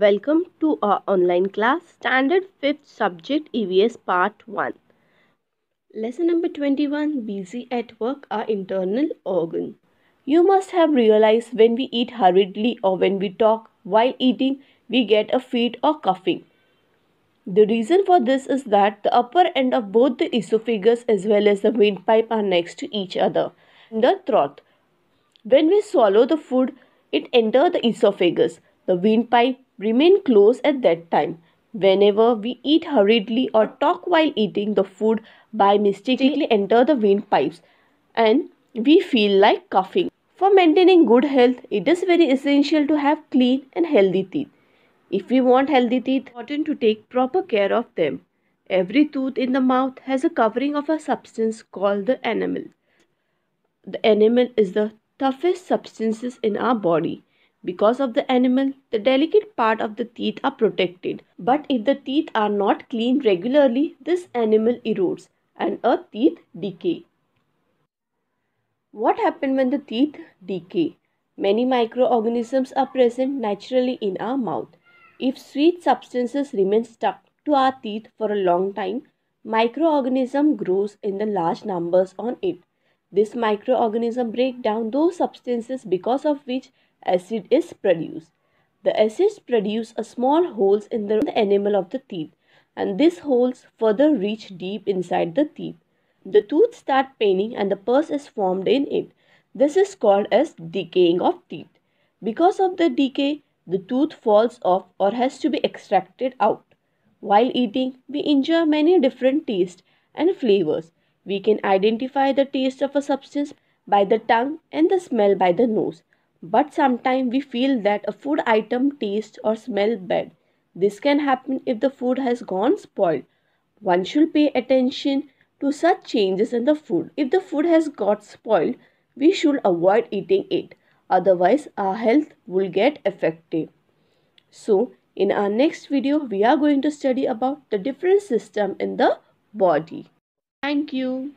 Welcome to our online class Standard 5th Subject EVS Part 1. Lesson number 21 Busy at work Our internal organ. You must have realized when we eat hurriedly or when we talk while eating, we get a fit or coughing. The reason for this is that the upper end of both the esophagus as well as the windpipe are next to each other in the throat. When we swallow the food, it enters the esophagus. The windpipe remain close at that time. Whenever we eat hurriedly or talk while eating, the food by mistakenly enter the windpipes and we feel like coughing. For maintaining good health, it is very essential to have clean and healthy teeth. If we want healthy teeth, important to take proper care of them. Every tooth in the mouth has a covering of a substance called the enamel. The enamel is the toughest substances in our body. Because of the enamel, the delicate part of the teeth are protected. But if the teeth are not cleaned regularly, this enamel erodes and a teeth decay. What happens when the teeth decay? Many microorganisms are present naturally in our mouth. If sweet substances remain stuck to our teeth for a long time, microorganism grows in the large numbers on it. This microorganism break down those substances because of which acid is produced. The acids produce a small holes in the enamel of the teeth and these holes further reach deep inside the teeth. The tooth start paining and the pus is formed in it. This is called as decaying of teeth. Because of the decay, the tooth falls off or has to be extracted out. While eating, we enjoy many different tastes and flavors. We can identify the taste of a substance by the tongue and the smell by the nose. But sometimes we feel that a food item tastes or smell bad. This can happen if the food has gone spoiled. One should pay attention to such changes in the food. If the food has got spoiled, we should avoid eating it. Otherwise, our health will get affected. So, in our next video, we are going to study about the different system in the body. Thank you.